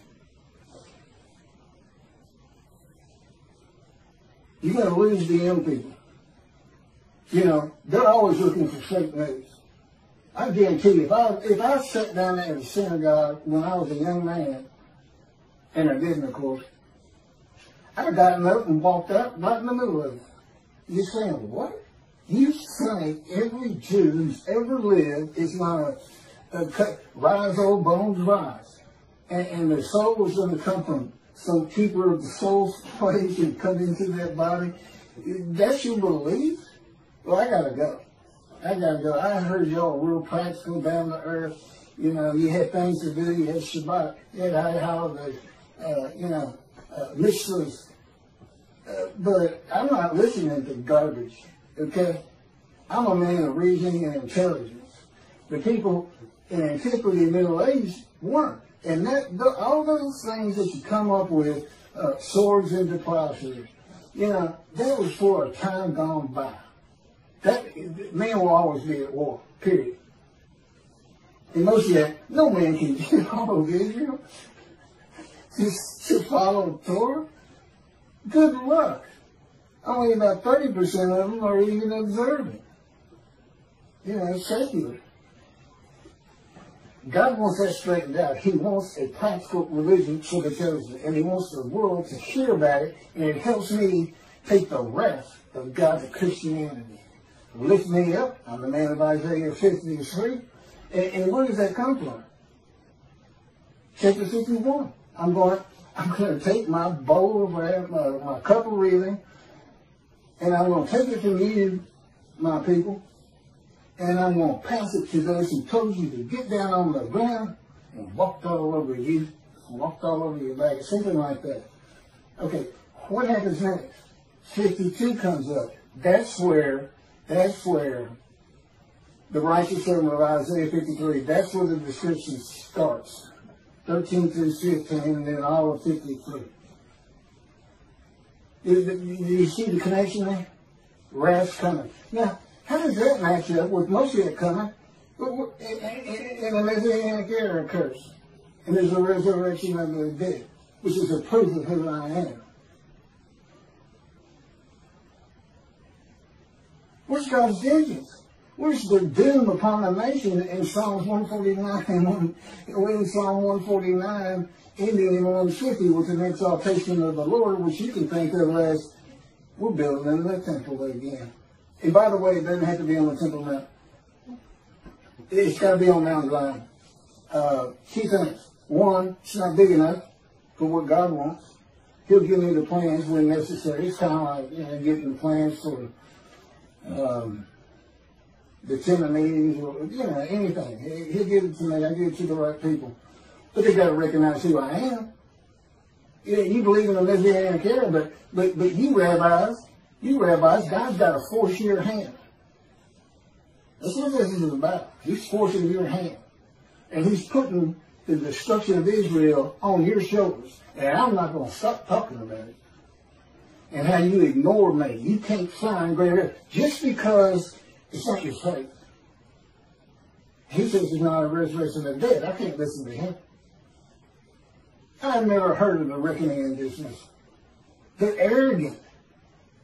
You got to lose the young people. You know, they're always looking for fake news. I guarantee you, if I if I sat down there in the synagogue when I was a young man, and I didn't, of course, I'd gotten up and walked up right in the middle of it. You're saying, what? You say every Jew who's ever lived is not a uh, cut, rise, old bones, rise. And, and the soul is going to come from some keeper of the soul's place and come into that body. That's your belief? Well, I got to go. I got to go. I heard y'all real practical down to earth. You know, you had things to do. You had Shabbat. You had holidays. Uh, you know, uh, mitzvahs. Uh, but I'm not listening to garbage, okay? I'm a man of reasoning and intelligence. The people in antiquity Middle Age weren't. And that the, all those things that you come up with, uh, swords into plowshares, you know, that was for a time gone by. That man will always be at war. Period. And most of that, no man can get all of Israel. Just to follow the Torah. Good luck. Only about 30% of them are even observant. You know, secular. God wants that straightened out. He wants a practical religion for the chosen, and He wants the world to hear about it, and it helps me take the wrath of God's Christianity. Lift me up. I'm the man of Isaiah 53. And, and where does that come from? Chapter 51. I'm going, I'm going to take my bowl of wrath, my, my cup of reeling, and I'm going to take it from you, my people, and I'm going to pass it to those who told you to get down on the ground and walked all over you, walked all over your back, something like that. Okay, what happens next? 52 comes up. That's where, that's where the righteous servant of Isaiah 53. That's where the description starts. 13 through 15, and then all of 53. Do you see the connection there? Wrath's coming. Now, how does that match up with it coming in the Messianic era curse? And there's a resurrection of the dead, which is a proof of who I am. Where's God's vengeance? Where's the doom upon the nation in Psalms 149 in Psalm 149 ending in 150 with an exaltation of the Lord, which you can think of as we're building the temple again. And by the way, it doesn't have to be on the Temple Mount. It's got to be on Mount Zion. Uh, things. One, it's not big enough for what God wants. He'll give me the plans when necessary. It's kind of like you know, getting the plans for um, the tenant meetings or you know anything. He'll give it to me. I give it to the right people. But they got to recognize who I am. You, know, you believe in the Messianic era, but, but, but you rabbis, you rabbis, God's got to force in your hand. That's what this is about. He's forcing your hand. And he's putting the destruction of Israel on your shoulders. And I'm not going to stop talking about it. And how you ignore me. You can't find greater just because it's not your faith. He says he's not a resurrection of the dead. I can't listen to him. I've never heard of the reckoning in business. They're arrogant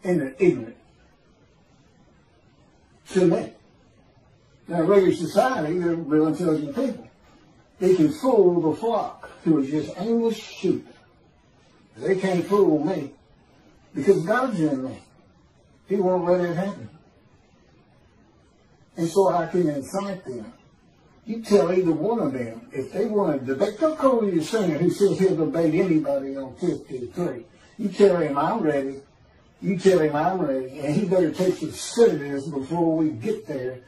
and they're ignorant. To me. Now, regular society, they're real intelligent people. They can fool the flock who are just aimless sheep. They can't fool me because God's in me. He won't let it happen. And so I can incite them you tell either one of them, if they want to debate, don't call you a singer who says he'll debate anybody on 53. You tell him I'm ready. You tell him I'm ready. And he better take the sedatives before we get there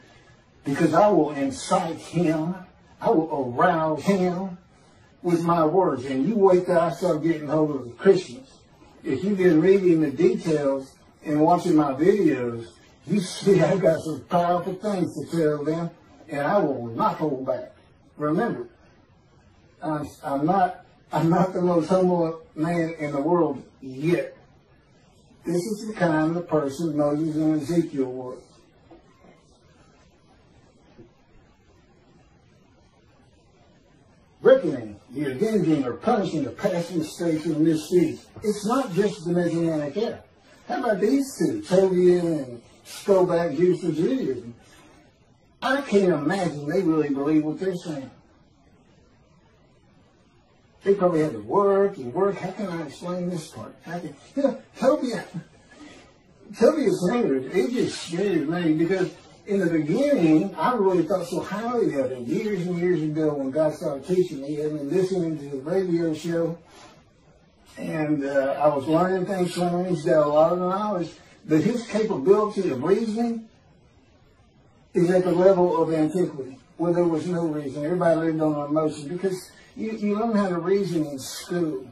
because I will incite him. I will arouse him with my words. And you wait till I start getting hold of the Christians. If you've been reading the details and watching my videos, you see I've got some powerful things to tell them and I will not hold back. Remember, I'm, I'm not I'm not the most humble man in the world yet. This is the kind of person Moses and Ezekiel were. Reckoning, the avenging or punishing the past mistakes and misdeeds. It's not just the Messianic era. How about these two, Tobiah and Skobac Jews for Judaism? I can't imagine they really believe what they're saying. They probably had to work and work. How can I explain this part? How can, you know, Tobiah, Tobiah's language, it just scares me because in the beginning, I really thought so highly of him. Years and years ago when God started teaching me, I mean, listening to the radio show, and uh, I was learning things from him. He's got a lot of knowledge, but his capability of reasoning is at the level of antiquity, where there was no reason. Everybody lived on emotion because you, you learn how to reason in school.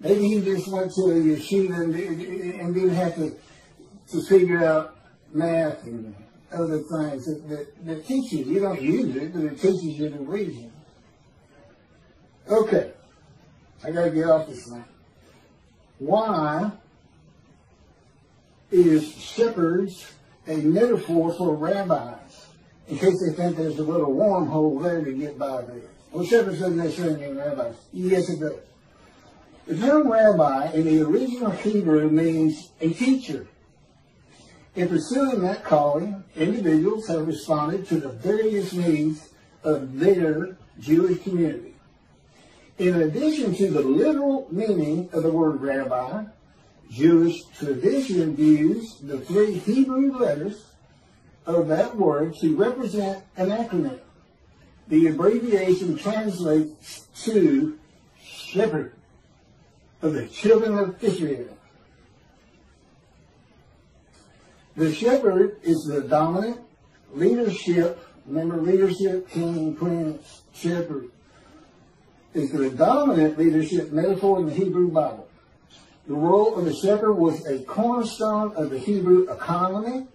Maybe you just went to a yeshiva and, and didn't have to, to figure out math and other things that, that, that teach you. You don't use it, but it teaches you to reason. Okay. I gotta get off this thing. Why is shepherds a metaphor for rabbis? In case they think there's a little wormhole there to get by there. Well, shepherds doesn't necessarily mean rabbis. Yes, it does. The term rabbi in the original Hebrew means a teacher. In pursuing that calling, individuals have responded to the various needs of their Jewish community. In addition to the literal meaning of the word rabbi, Jewish tradition views the three Hebrew letters of that word to represent an acronym. The abbreviation translates to shepherd of the children of Israel. The shepherd is the dominant leadership, remember leadership, king, prince, shepherd, is the dominant leadership metaphor in the Hebrew Bible. The role of the shepherd was a cornerstone of the Hebrew economy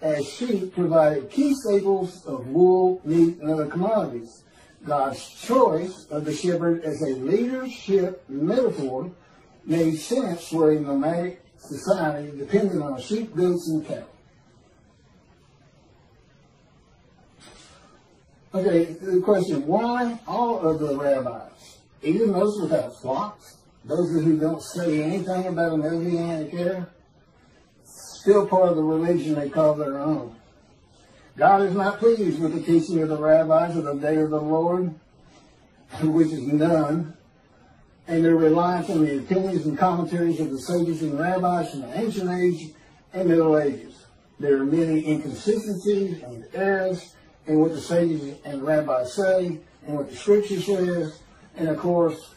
as sheep provided key staples of wool, meat, and other commodities. God's choice of the shepherd as a leadership metaphor made sense for a nomadic society depending on sheep, goats, and cattle. Okay, the question, why all of the rabbis, even those without flocks, those who don't say anything about a messianic still part of the religion they call their own? God is not pleased with the teaching of the rabbis of the day of the Lord, which is none, and their reliance on the opinions and commentaries of the sages and rabbis from the ancient age and Middle Ages. There are many inconsistencies and errors in what the sages and rabbis say and what the scripture says, and of course,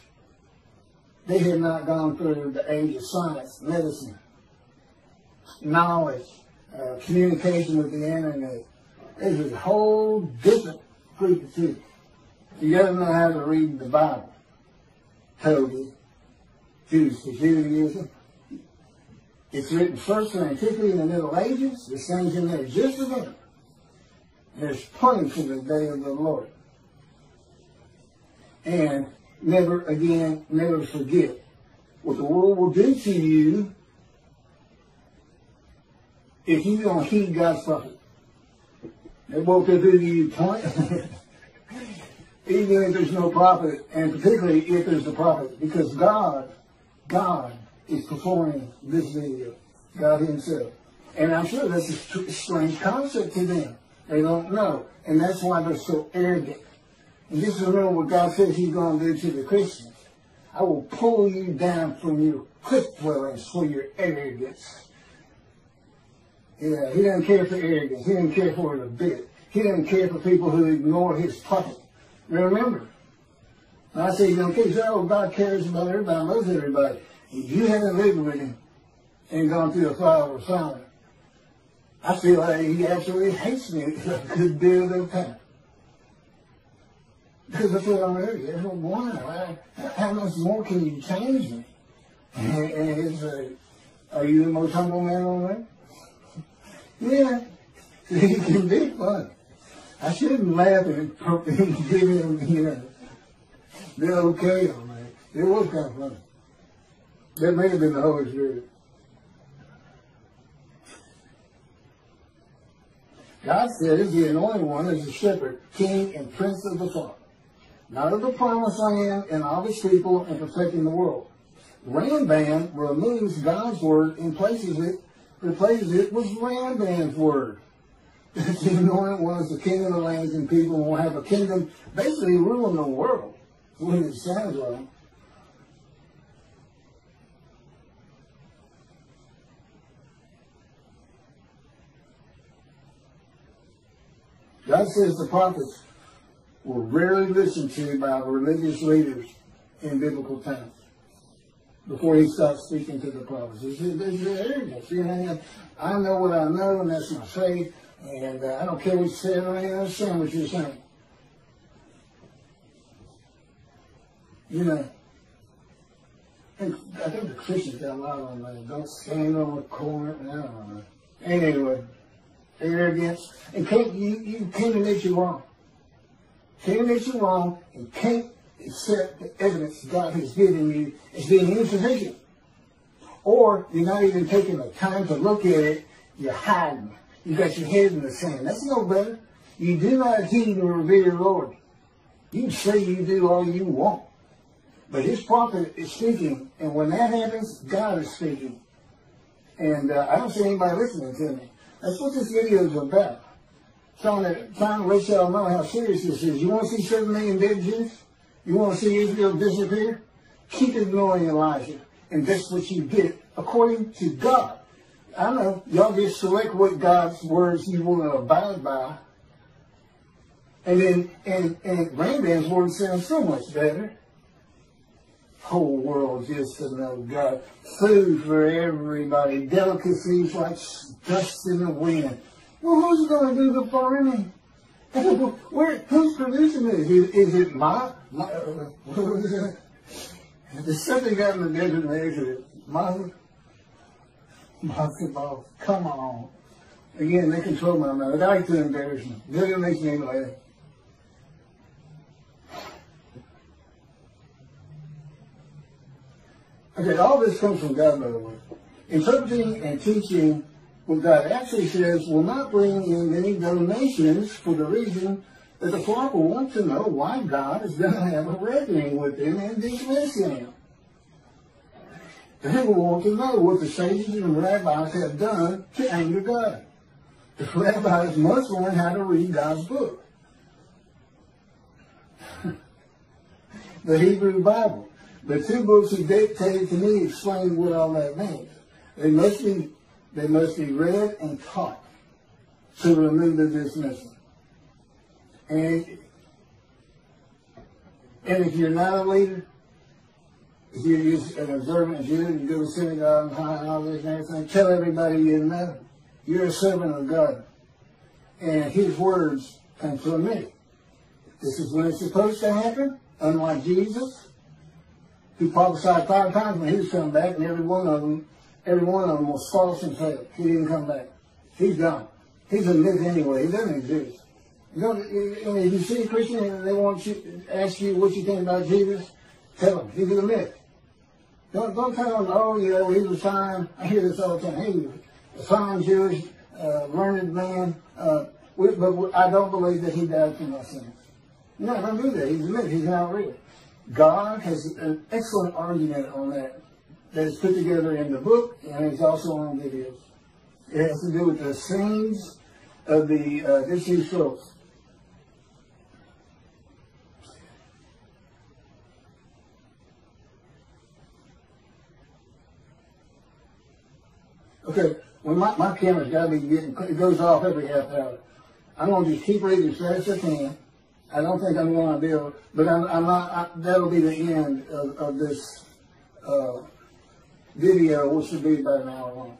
they have not gone through the age of science, medicine, knowledge, uh, communication with the internet. There's a whole different group of people. You got to know how to read the Bible. Toby, Jews to Judaism. It's written first scientifically in the Middle Ages. There's things in there just as them. There's plenty for the day of the Lord. And never again, never forget what the world will do to you if you don't heed God's prophet. It won't do you point. Even if there's no prophet, and particularly if there's a prophet, because God, God is performing this video. God himself. And I'm sure that's a strange concept to them. They don't know. And that's why they're so arrogant. And just remember what God says he's going to do to the Christians. I will pull you down from your cliff dwellings for your arrogance. Yeah, he doesn't care for arrogance. He doesn't care for it a bit. He doesn't care for people who ignore his prophet. Remember, I say don't care. He said, oh, God cares about everybody, loves everybody. If you haven't lived with him and gone through a of fire, I feel like he absolutely hates me a good deal of time. Because that's what I'm really. That's what why. How much more can you change me? And, and it's are you the most humble man on earth? Yeah. He can be fun. I shouldn't laugh and give him, you know, they're okay on that. It was kind of funny. That may have been the Holy Spirit. God says the anointed one is the shepherd, king, and prince of the flock, not of the promised land and all his people and perfecting the world. Rambam removes God's word and places it, replaces it with Rambam's word. the anointed one is the king of the lands and people will have a kingdom basically ruling the world. What it sounds like. God says the prophets were rarely listened to by religious leaders in biblical times before he starts speaking to the prophets. There's arrogance. You know, I know what I know, and that's my faith, and uh, I don't care what you say, I don't understand what you're saying. You know, and I think the Christians got a lot on that. Don't stand on the corner. I don't know. Anyway arrogance, and can't you, you can't admit you're wrong. Can't admit you're wrong, and can't accept the evidence God has given you as being insufficient. Or you're not even taking the time to look at it, you're hiding. You got your head in the sand. That's no better. You do not heed and revere the Lord. You say you do all you want. But his prophet is speaking, and when that happens, God is speaking. And uh, I don't see anybody listening to me. That's what this video is about. Trying to, trying to let y'all know how serious this is. You want to see 7 million dead Jews? You want to see Israel disappear? Keep ignoring Elijah. And that's what you get according to God. I know y'all just select what God's words you want to abide by. And then, and, and Rambam's word sounds so much better whole world just to know God. Food for everybody, delicacies like dust in the wind. Well, who's going to do the farming? Where, who's producing it? Is, is it my, my what is it? There's something in the desert and exit. My, come on. Again, they control my mouth. I like to embarrass me. It makes me laugh. Okay, all this comes from God, by the way. Interpreting and teaching what God actually says will not bring in any donations for the reason the flock wants to know why God is going to have a reckoning with them and dismiss him. They want to know what the sages and rabbis have done to anger God. The rabbis must learn how to read God's book. the Hebrew Bible. The two books he dictated to me explain what all that means. They must be they must be read and taught to remember this dismissal. And and if you're not a leader, if you're just an observant Jew, and you go to synagogue and all this and everything, tell everybody you know. You're a servant of God. And his words come from me. This is when it's supposed to happen, unlike Jesus, who prophesied five times when he was coming back, and every one of them, every one of them was false and failed. He didn't come back. He's gone. He's a myth anyway. He doesn't exist. You know, if you see a Christian and they want you ask you what you think about Jesus, tell them he's a myth. Don't don't tell them, oh you know, he was fine. I hear this all the time. He was a sign Jewish, uh, learned man, uh, but I don't believe that he died for my sins. No, don't do that. He's a myth. He's not real. God has an excellent argument on that that is put together in the book and it's also on videos. It has to do with the scenes of the uh, shows. Okay, well my, my camera's got to be getting, it goes off every half hour. I'm going to just keep reading as fast as I can. I don't think I'm going to be able, but I'm, I'm not, I, that'll be the end of, of this uh, video, which should be about an hour long.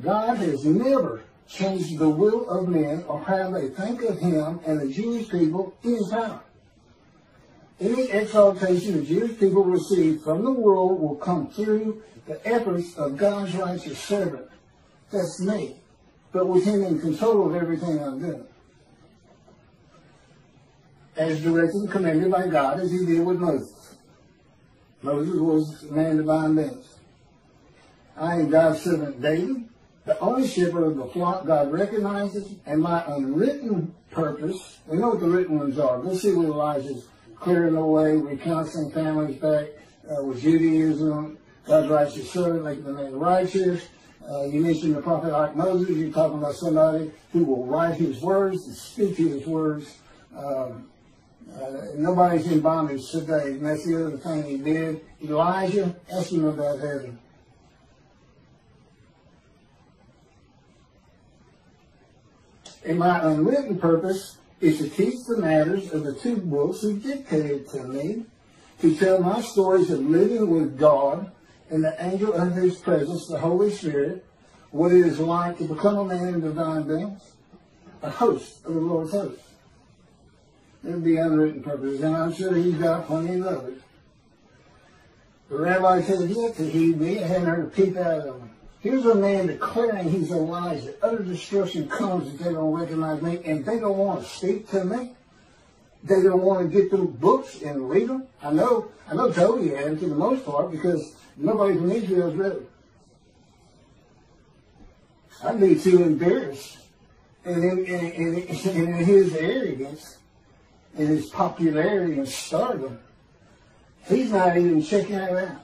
God has never changed the will of men or how they think of him and the Jewish people in his power. Any exaltation the Jewish people receive from the world will come through the efforts of God's righteous servant. That's me. But with him in control of everything I'm doing. As directed and commanded by God as he did with Moses. Moses was a man divine beings. I am God's servant David, the only shepherd of the flock God recognizes, and my unwritten purpose, we know what the written ones are. Let's see what Elijah's clearing the way, recounseling families back uh, with Judaism, God's righteous servant, like the name righteous. Uh, you mentioned the prophet like Moses. You're talking about somebody who will write his words and speak his words. Um, uh, nobody's in bondage today. And that's the other thing he did. Elijah, ask him about heaven. And my unwritten purpose is to teach the matters of the two books he dictated to me, to tell my stories of living with God and the angel of his presence, the Holy Spirit, what it is like to become a man in divine beings, a host of the Lord's host. Would be unwritten purpose, and I'm sure he's got plenty of others. The rabbi said, to heed me, I hadn't heard a peep out of him. Here's a man declaring he's Elijah. Utter destruction comes if they don't recognize me, and they don't want to speak to me. They don't want to get through books and read them. I know, I know Toby had to the most part because nobody from Israel's read them. I'd be too embarrassed. And in, in, in, in his arrogance, in his popularity and stardom, he's not even checking it out.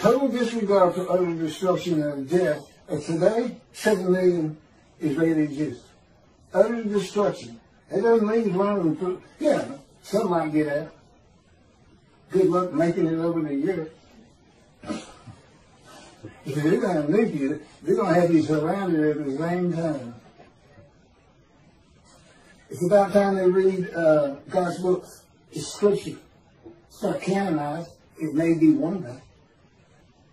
Total disregard for utter destruction and death. And today, 7 million Israeli Jews. Utter destruction. It doesn't mean running through. Yeah, some might get out. Good luck making it over to Europe. If they're going to nuke you, they're going to have you surrounded at the same time. It's about time they read uh, God's book, It's scripture. It's not canonized. It may be one day.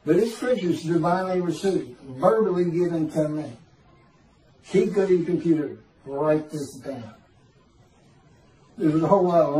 But it's scriptures divinely received, verbally given to me. Keep good your computer. Write this down. There's a whole lot of